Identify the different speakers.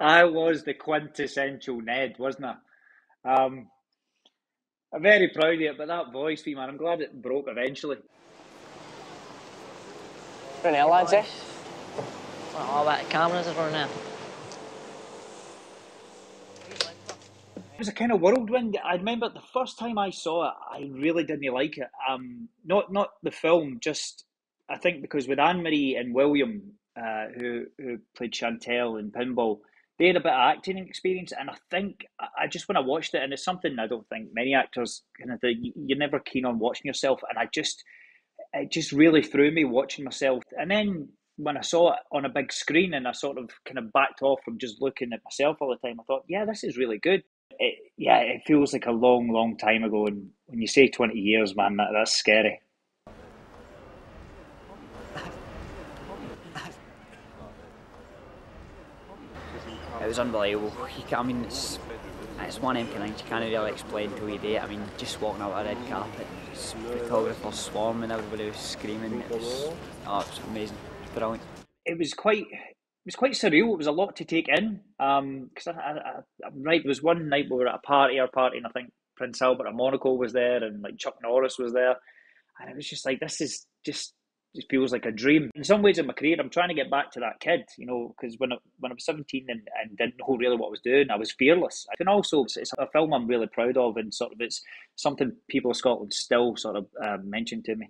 Speaker 1: I was the quintessential Ned, wasn't I? Um, I'm very proud of it, but that voice, fee man, I'm glad it broke eventually.
Speaker 2: Running out, lads, eh?
Speaker 3: All about cameras are running out.
Speaker 1: It was a kind of whirlwind. I remember the first time I saw it, I really didn't like it. Um, not not the film, just I think because with Anne Marie and William, uh, who who played Chantelle in Pinball, they had a bit of acting experience, and I think I just when I watched it, and it's something I don't think many actors kind of. You're never keen on watching yourself, and I just it just really threw me watching myself, and then when I saw it on a big screen and I sort of kind of backed off from just looking at myself all the time, I thought, yeah, this is really good it, yeah, it feels like a long, long time ago. And when you say 20 years, man, that, that's scary.
Speaker 4: It was unbelievable. I mean, it's, it's one empty night. You can't really explain to you do. I mean, just walking out a red carpet, photographers swarming, everybody was screaming. It was, oh, it was amazing. Brilliant.
Speaker 1: It was quite It was quite surreal. It was a lot to take in. Um, Because I, I, I, right, there was one night we were at a party, our party, and I think Prince Albert of Monaco was there, and like Chuck Norris was there, and it was just like this is just just feels like a dream. In some ways, in my career, I'm trying to get back to that kid, you know, because when I, when I was 17 and, and didn't know really what I was doing, I was fearless. And also, it's, it's a film I'm really proud of, and sort of it's something people of Scotland still sort of uh, mention to me.